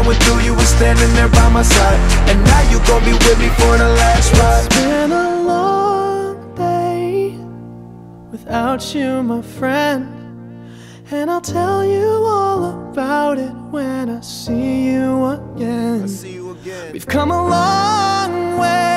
I went through, you were standing there by my side And now you gon' be with me for the last ride It's been a long day without you, my friend. And I'll tell you all about it when I see you again. See you again We've come a long way Came a long